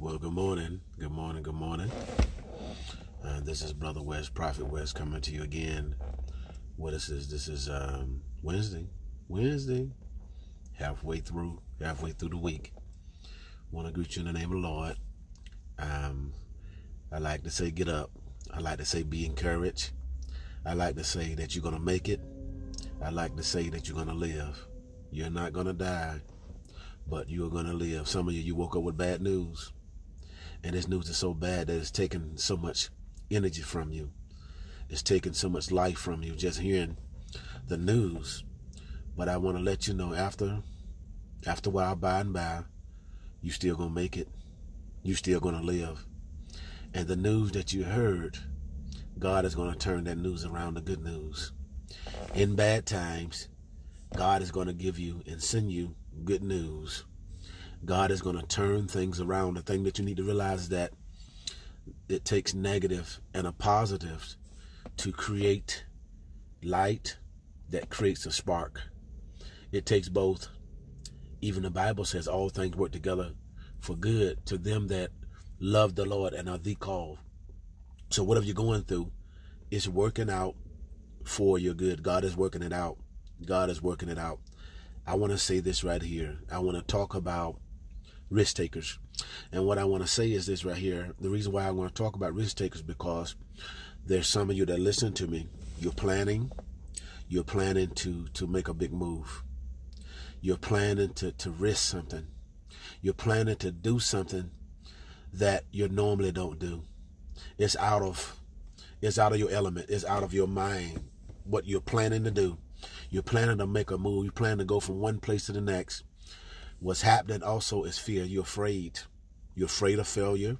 Well, good morning, good morning, good morning. Uh, this is Brother West, Prophet West, coming to you again. What is this? This is um, Wednesday. Wednesday, halfway through, halfway through the week. Want to greet you in the name of the Lord. Um, I like to say, get up. I like to say, be encouraged. I like to say that you're gonna make it. I like to say that you're gonna live. You're not gonna die, but you are gonna live. Some of you, you woke up with bad news and this news is so bad that it's taking so much energy from you. It's taking so much life from you just hearing the news. But I want to let you know after after a while by and by, you still gonna make it. You still gonna live. And the news that you heard, God is gonna turn that news around to good news. In bad times, God is gonna give you and send you good news. God is going to turn things around. The thing that you need to realize is that it takes negative and a positive to create light that creates a spark. It takes both. Even the Bible says all things work together for good to them that love the Lord and are the called. So whatever you're going through, it's working out for your good. God is working it out. God is working it out. I want to say this right here. I want to talk about risk takers. And what I want to say is this right here. The reason why I want to talk about risk takers because there's some of you that listen to me. You're planning. You're planning to to make a big move. You're planning to to risk something. You're planning to do something that you normally don't do. It's out of it's out of your element. It's out of your mind. What you're planning to do. You're planning to make a move. You plan to go from one place to the next. What's happening also is fear. You're afraid. You're afraid of failure.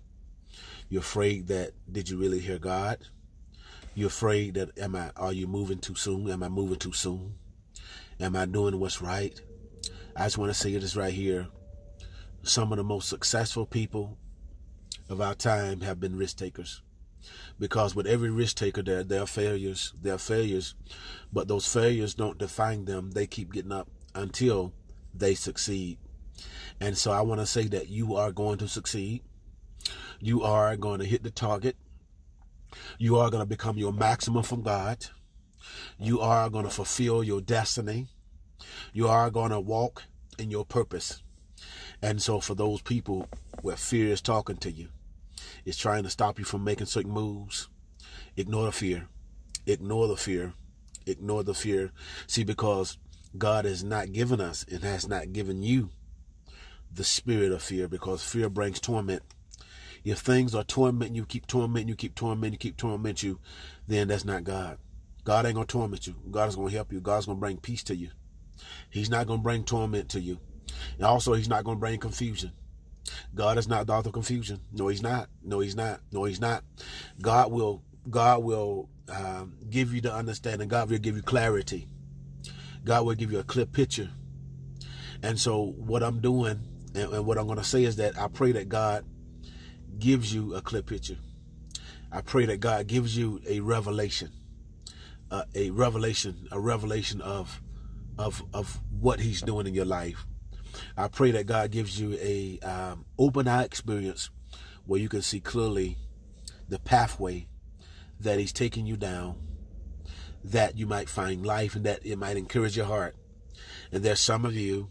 You're afraid that did you really hear God? You're afraid that am I are you moving too soon? Am I moving too soon? Am I doing what's right? I just want to say this right here. Some of the most successful people of our time have been risk takers. Because with every risk taker there there are failures. There are failures. But those failures don't define them. They keep getting up until they succeed. And so I want to say that you are going to succeed. You are going to hit the target. You are going to become your maximum from God. You are going to fulfill your destiny. You are going to walk in your purpose. And so for those people where fear is talking to you, it's trying to stop you from making certain moves, ignore the fear. Ignore the fear. Ignore the fear. See, because God has not given us and has not given you the spirit of fear because fear brings torment. If things are tormenting you, keep tormenting you, keep tormenting you, keep tormenting you, then that's not God. God ain't gonna torment you. God is gonna help you. God's gonna bring peace to you. He's not gonna bring torment to you. And also, He's not gonna bring confusion. God is not the author of confusion. No, He's not. No, He's not. No, He's not. God will. God will um, give you the understanding. God will give you clarity. God will give you a clear picture. And so, what I'm doing and, and what I'm going to say is that I pray that God gives you a clear picture. I pray that God gives you a revelation, uh, a revelation, a revelation of, of, of what He's doing in your life. I pray that God gives you a um, open eye experience where you can see clearly the pathway that He's taking you down, that you might find life and that it might encourage your heart. And there's some of you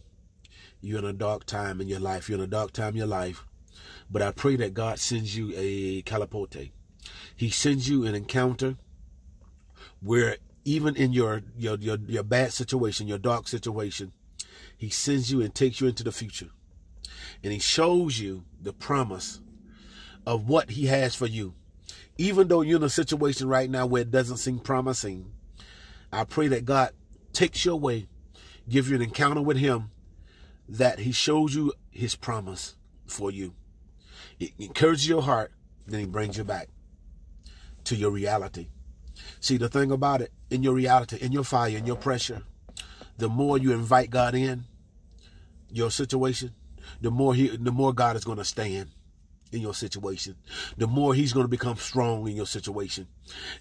you're in a dark time in your life. You're in a dark time in your life. But I pray that God sends you a calapote. He sends you an encounter where even in your, your, your, your bad situation, your dark situation, he sends you and takes you into the future. And he shows you the promise of what he has for you. Even though you're in a situation right now where it doesn't seem promising, I pray that God takes your way, give you an encounter with him, that he shows you his promise for you. It encourages your heart, then he brings you back to your reality. See, the thing about it, in your reality, in your fire, in your pressure, the more you invite God in your situation, the more he, the more God is going to stand in your situation. The more he's going to become strong in your situation.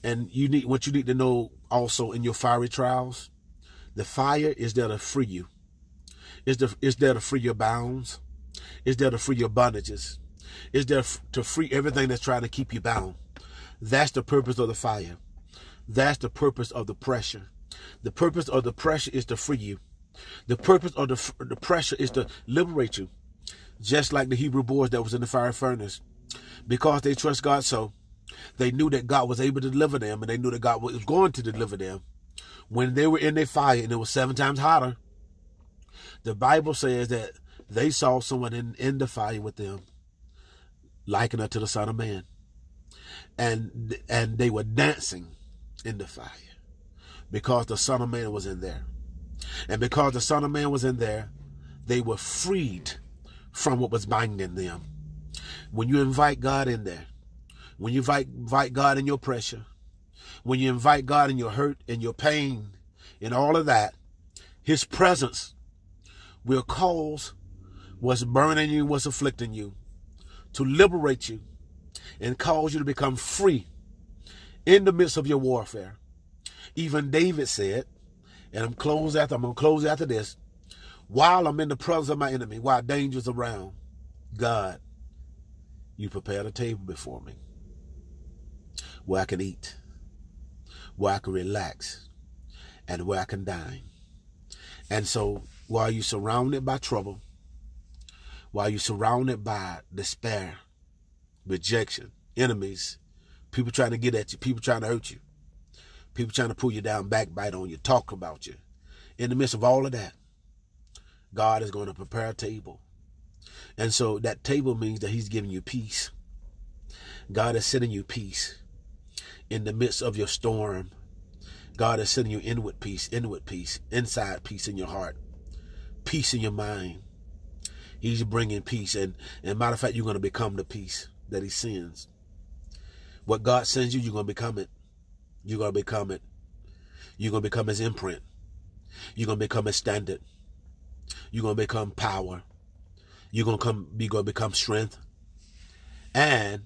And you need, what you need to know also in your fiery trials, the fire is there to free you. It's, the, it's there to free your bounds. It's there to free your bondages. It's there to free everything that's trying to keep you bound. That's the purpose of the fire. That's the purpose of the pressure. The purpose of the pressure is to free you. The purpose of the, the pressure is to liberate you. Just like the Hebrew boys that was in the fire furnace. Because they trust God so, they knew that God was able to deliver them and they knew that God was going to deliver them. When they were in their fire and it was seven times hotter, the Bible says that they saw someone in, in the fire with them, likened unto the Son of Man. And and they were dancing in the fire because the Son of Man was in there. And because the Son of Man was in there, they were freed from what was binding them. When you invite God in there, when you invite, invite God in your pressure, when you invite God in your hurt and your pain and all of that, His presence will cause what's burning you, what's afflicting you, to liberate you and cause you to become free in the midst of your warfare. Even David said, and I'm close after I'm gonna close after this. While I'm in the presence of my enemy, while danger's around, God, you prepared a table before me where I can eat, where I can relax, and where I can dine. And so while you're surrounded by trouble, while you're surrounded by despair, rejection, enemies, people trying to get at you, people trying to hurt you, People trying to pull you down, backbite on you, talk about you. In the midst of all of that, God is going to prepare a table. And so that table means that He's giving you peace. God is sending you peace in the midst of your storm. God is sending you inward peace, inward peace, inside peace in your heart, peace in your mind. He's bringing peace. And, and matter of fact, you're going to become the peace that He sends. What God sends you, you're going to become it. You're going to become it. You're going to become his imprint. You're going to become his standard. You're going to become power. You're going to come be going to become strength. And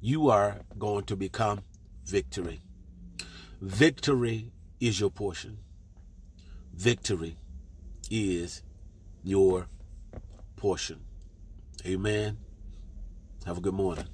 you are going to become victory. Victory is your portion. Victory is your portion. Amen. Have a good morning.